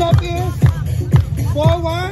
up here. Forward.